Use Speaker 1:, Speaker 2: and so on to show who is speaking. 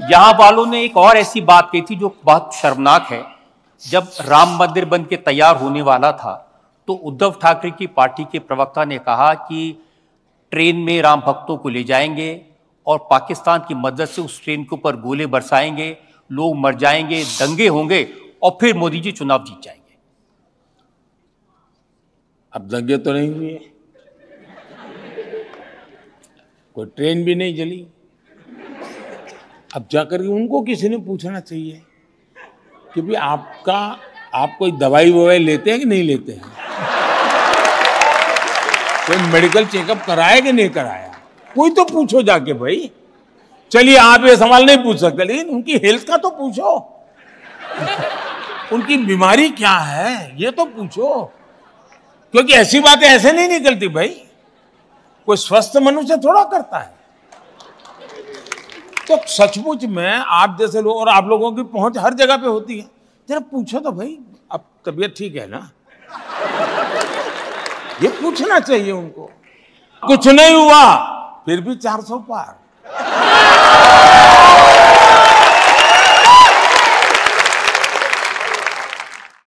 Speaker 1: यहाँ वालों ने एक और ऐसी बात कही थी जो बहुत शर्मनाक है। जब राम मंदिर बन के तैयार होने वाला था तो उद्धव ठाकरे की पार्टी के प्रवक्ता ने कहा कि ट्रेन में राम भक्तों को ले जाएँगे और पाकिस्तान की मदद से उस ट्रेन के ऊपर गोले बरसाएँगे, लोग मर जाएँगे, दंगे होंगे और फिर मोदी जी चुनाव जीत जाएँगे।
Speaker 2: अब दंगे तो नहीं हुए। कोई ट्रेन भी नहीं चली। अब जाकर के उनको किसी ने पूछना चाहिए कि भाई आपका, आप कोई दवाई ववाई लेते हैं कि नहीं लेते हैं? कोई मेडिकल चेकअप कराया कि नहीं कराया? कोई तो पूछो जाके भाई। चलिए, आप ये सवाल नहीं पूछ सकते, लेकिन उनकी हेल्थ का तो पूछो। उनकी बीमारी क्या है, ये तो पूछो। क्योंकि ऐसी बातें ऐसे नहीं निकलती भाई। कोई स्वस्थ मनुष्य थोड़ा करता है। तो सचमुच में आप जैसे लोग और आप लोगों की पहुँच हर जगह पे होती है। जरा पूछो तो भाई, अब तबीयत ठीक है ना? ये पूछना चाहिए उनको। कुछ नहीं हुआ, फिर भी 400 पार।